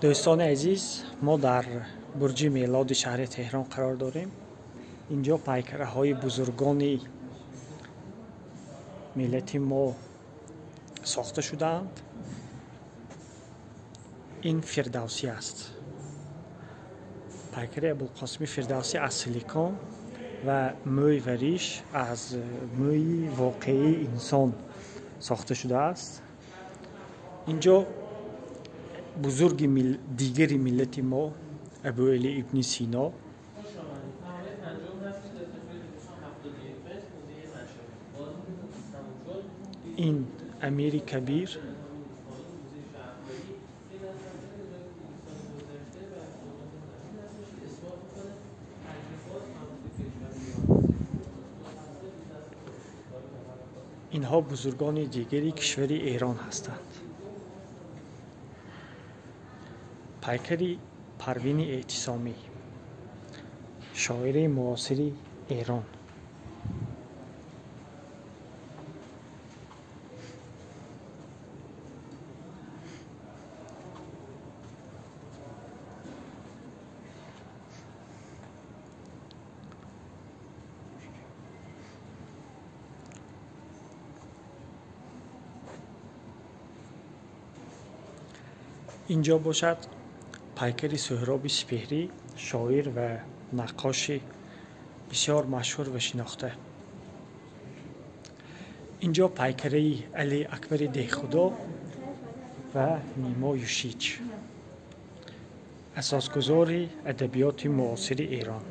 дӯстони азиз мо дар бурҷи мелоди шаҳри теҳрон қарор дорем. Инҷо пайкараҳои бузургони миллати мо сохта шудаанд. Ин фирдавсӣ аст. Пайкари абулқосими фирдавсӣ аз силикон ва мӯй ва риш аз мӯи воқеии инсон сохта шудааст инҷо بزرگ مل... دیگری ملت ما ابو علی ابن سینا. این امیر کبیر. اینها بزرگان دیگری کشور ایران هستند. پیکری پروین اعتصامی. شاعر معاصر ایران. اینجا باشد. пайкари суҳроби сипеҳрӣ шоир ва наққоши бисёр машҳур ва шинохта. Ин ҷо пайкараи алӣ акбари деҳхудо ва нимо юшич. Асосгузори адабиёти муосири эрон